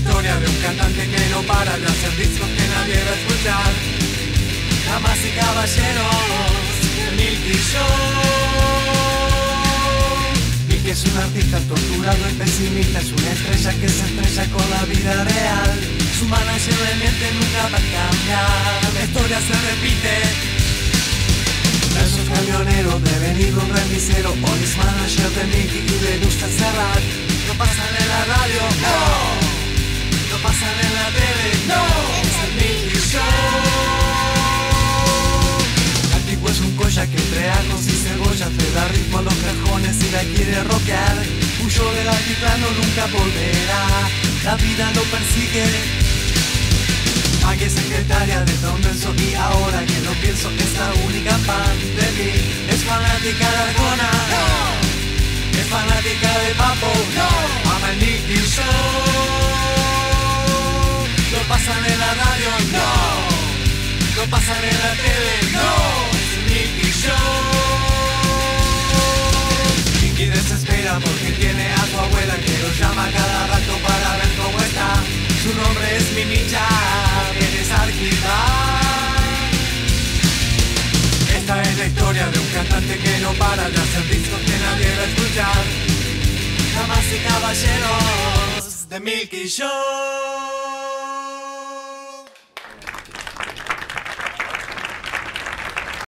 historia de un cantante que no para de hacer discos que nadie va a escuchar. Damas y caballeros, Milky Show. Milky es un artista torturado y pesimista, es una estrella que se estrella con la vida real. Su manager le miente, nunca va a cambiar. La historia se repite. Esos camioneros de venir un remisero Hoy es manager de Mickey y le gusta cerrar No pasan en la radio, No Le da ritmo a los cajones y la quiere rockear Huyó del altiplano, nunca volverá La vida lo persigue es secretaria de Don Nelson y ahora que lo pienso es la única fan de mí. Es fanática de Arjona, no. Es fanática de Papo, no. Ama el Nicky Show. Lo pasan en la radio, no. Lo pasan en la tele, no. Es Nicky Show. Porque tiene a su abuela que lo llama cada rato para ver cómo está. Su nombre es Mimicha, vienes a alquilar. Esta es la historia de un cantante que no para de hacer discos que nadie va a escuchar. Damas y caballeros de Milky Show.